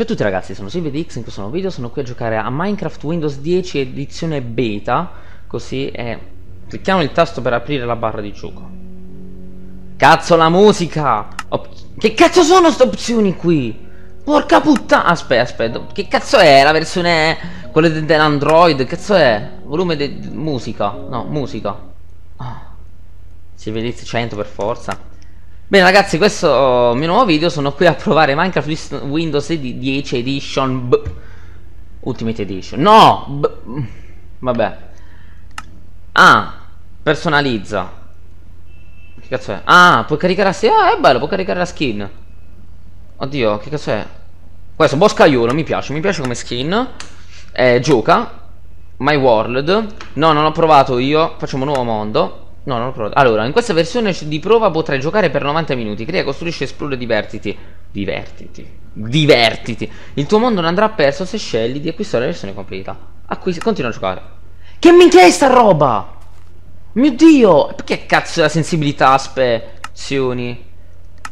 Ciao a tutti ragazzi, sono SilvioDX, in questo nuovo video sono qui a giocare a Minecraft Windows 10 edizione beta, così e clicchiamo il tasto per aprire la barra di gioco. Cazzo la musica! Op che cazzo sono queste opzioni qui? Porca puttana! Aspetta, aspetta, che cazzo è la versione... quella dell'Android? Cazzo è? Volume di musica? No, musica. Oh. SilvioDX 100 per forza. Bene ragazzi, questo mio nuovo video, sono qui a provare Minecraft Windows 10 Edition B. Ultimate Edition. No! B. Vabbè. Ah, personalizza. Che cazzo è? Ah, puoi caricare la skin. Ah, è bello, puoi caricare la skin. Oddio, che cazzo è? Questo, boscaiolo, mi piace, mi piace come skin. Eh, Gioca. My World. No, non l'ho provato io. Facciamo un nuovo mondo No, non l'ho provato. Allora, in questa versione di prova potrai giocare per 90 minuti. Crea, costruisci, esplora, divertiti. Divertiti. Divertiti. Il tuo mondo non andrà perso se scegli di acquistare la versione completa. Acquista, continua a giocare. Che minchia è sta roba? Mio dio! Perché cazzo è la sensibilità, aspezioni?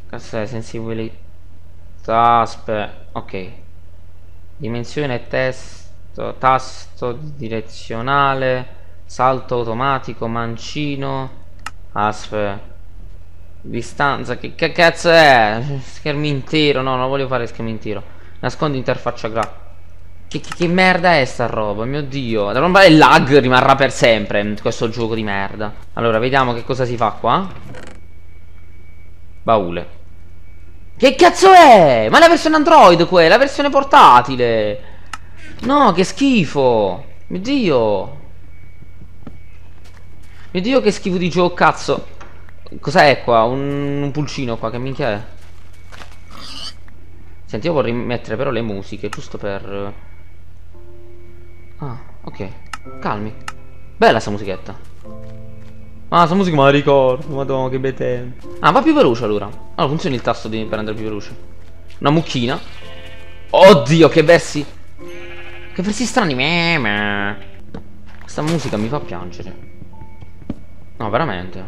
Cazzo è sensibilità, aspe... Ok. Dimensione, testo, tasto direzionale Salto automatico, mancino. Aspe. Distanza. Che, che cazzo è? Schermo intero. No, non voglio fare schermo intero. Nascondi interfaccia grafica. Che, che, che, merda è sta roba? Mio dio. Da non il lag rimarrà per sempre. Questo gioco di merda. Allora, vediamo che cosa si fa qua. Baule. Che cazzo è? Ma è la versione Android quella, la versione portatile. No, che schifo. Mio dio. Mio dio che schifo di gioco, cazzo. Cos'è qua? Un, un, pulcino qua, che minchia è? Senti, io vorrei mettere però le musiche, giusto per... Ah, ok. Calmi. Bella sta musichetta. Ah, sta musica me la ricordo. Madonna, che bei tempi. Ah, va più veloce allora. Allora, funziona il tasto di, per andare più veloce. Una mucchina. Oddio, che versi... Che versi strani. Questa musica mi fa piangere. No, veramente.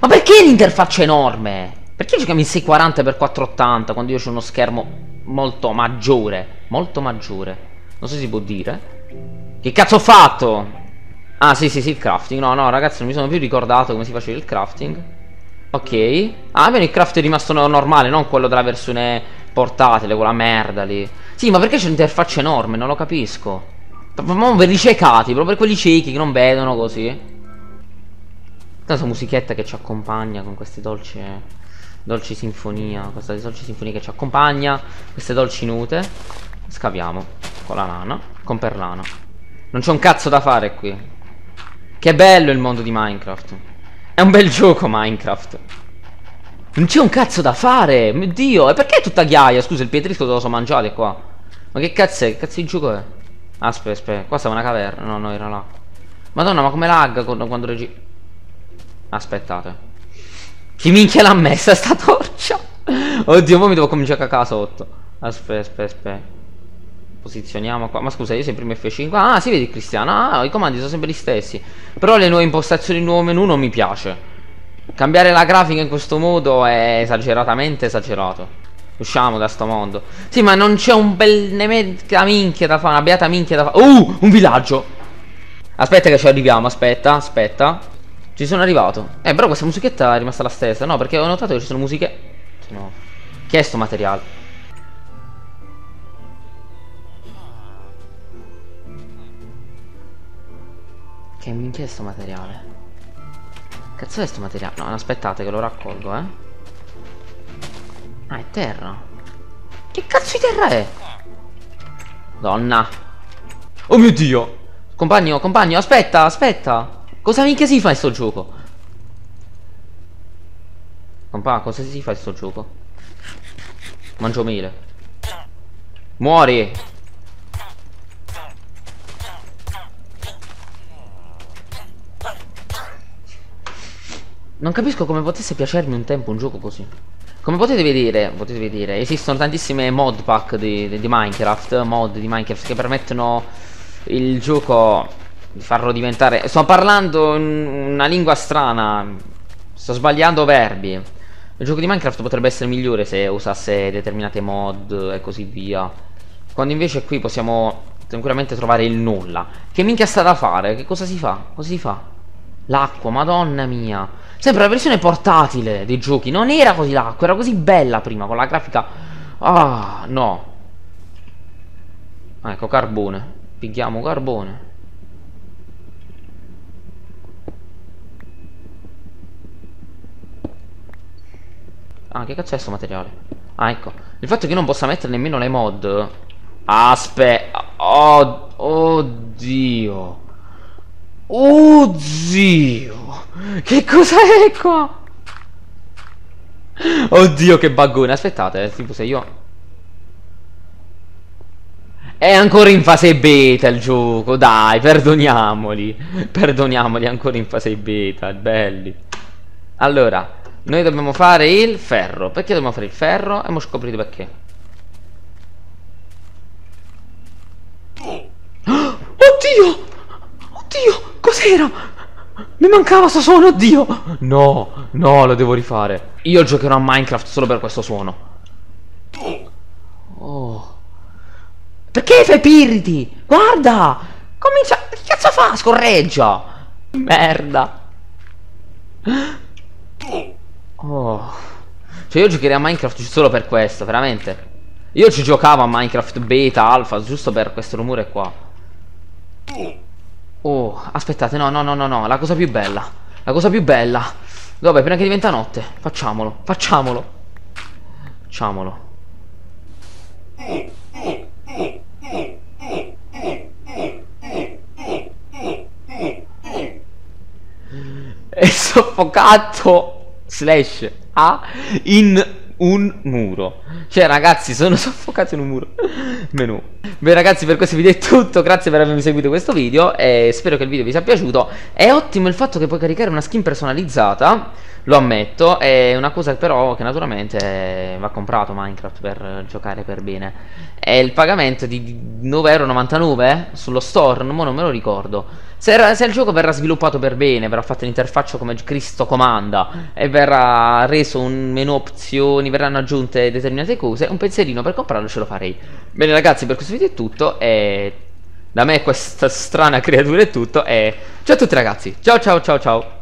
Ma perché l'interfaccia è enorme? Perché giochiamo in 640x480 quando io ho uno schermo molto maggiore? Molto maggiore. Non so se si può dire. Che cazzo ho fatto? Ah, sì, sì, sì, il crafting. No, no, ragazzi, non mi sono più ricordato come si faceva il crafting. Ok. Ah, almeno il craft è rimasto normale, non quello della versione portatile, quella merda lì. Sì, ma perché c'è un'interfaccia enorme? Non lo capisco. Ma ve li ciecati, proprio per quelli ciechi che non vedono così. Questa musichetta che ci accompagna con queste dolci dolci sinfonia, questa dolce sinfonia che ci accompagna, queste dolci nute. Scaviamo con la lana, con per lana. Non c'è un cazzo da fare qui. Che bello il mondo di Minecraft. È un bel gioco Minecraft. Non c'è un cazzo da fare, mio dio. E perché è tutta ghiaia? Scusa, il pietrisco te lo so mangiare qua. Ma che cazzo è? Che cazzo di gioco è? Aspetta, aspetta. Qua stava una caverna. No, no, era là. Madonna, ma come lagga quando regi... Aspettate. Chi minchia l'ha messa sta torcia? Oddio, ora mi devo cominciare a cacare sotto. Aspetta, aspetta, aspetta. Posizioniamo qua. Ma scusa, io sempre F5. Ah, si vede Cristiano. Ah, i comandi sono sempre gli stessi. Però le nuove impostazioni, il nuovo menu non mi piace. Cambiare la grafica in questo modo è esageratamente esagerato. Usciamo da sto mondo. Sì, ma non c'è un bel nemetica minchia da fare. Una beata minchia da fare. Uh, un villaggio. Aspetta che ci arriviamo. Aspetta, aspetta. Ci sono arrivato. Eh, però questa musichetta è rimasta la stessa. No, perché ho notato che ci sono musiche... No. Che è sto materiale? Che minchia è sto materiale? Cazzo è sto materiale? No, aspettate che lo raccolgo, eh. Ah, è terra. Che cazzo di terra è? Donna. Oh mio Dio. Compagno, compagno, aspetta, aspetta. Cosa minchia si fa in sto gioco? Compa, cosa si fa in sto gioco? Mangio mele. Muori! Non capisco come potesse piacermi un tempo un gioco così. Come potete vedere, potete vedere esistono tantissime mod pack di, di, di Minecraft, mod di Minecraft che permettono il gioco di farlo diventare... Sto parlando una lingua strana, sto sbagliando verbi. Il gioco di Minecraft potrebbe essere migliore se usasse determinate mod e così via. Quando invece qui possiamo tranquillamente trovare il nulla. Che minchia sta da fare? Che cosa si fa? Cosa si fa? L'acqua, madonna mia. Sempre la versione portatile dei giochi. Non era così l'acqua, era così bella prima con la grafica. Ah, no. Ah, ecco, carbone. Pighiamo carbone. Ah, che cazzo è questo materiale? Ah, ecco. Il fatto che io non possa mettere nemmeno le mod. Aspetta. Oh, oddio. Oddio. Che cos'è qua? Oddio, che baggone. Aspettate, eh, tipo se io... È ancora in fase beta il gioco, dai, perdoniamoli. Perdoniamoli, ancora in fase beta, belli. Allora, noi dobbiamo fare il ferro. Perché dobbiamo fare il ferro? E mo scoprite perché. Oddio! Oddio! Cos'era? Mi mancava sto suono, oddio! No, no, lo devo rifare. Io giocherò a Minecraft solo per questo suono. Oh. Perché fai piriti? Guarda! Comincia... Che cazzo fa? Scorreggia! Merda! Oh. Cioè io giocherei a Minecraft solo per questo, veramente. Io ci giocavo a Minecraft beta, alfa, giusto per questo rumore qua. Oh, aspettate, no, no, no, no, no, la cosa più bella. La cosa più bella. Dove? Prima che diventa notte. Facciamolo, facciamolo. Facciamolo. È soffocato slash A in un muro. Cioè, ragazzi, sono soffocato in un muro. Menù. Beh, ragazzi, per questo video è tutto. Grazie per avermi seguito questo video. E spero che il video vi sia piaciuto. È ottimo il fatto che puoi caricare una skin personalizzata. Lo ammetto. È una cosa però che naturalmente va comprato Minecraft per giocare per bene. È il pagamento di 9,99€ sullo store. Non, me lo ricordo. Se, se, il gioco verrà sviluppato per bene, verrà fatta l'interfaccia come Cristo comanda e verrà reso un menu opzioni, verranno aggiunte determinate cose, un pensierino per comprarlo ce lo farei. Bene ragazzi, per questo video è tutto e da me questa strana creatura è tutto e ciao a tutti ragazzi. Ciao ciao ciao ciao.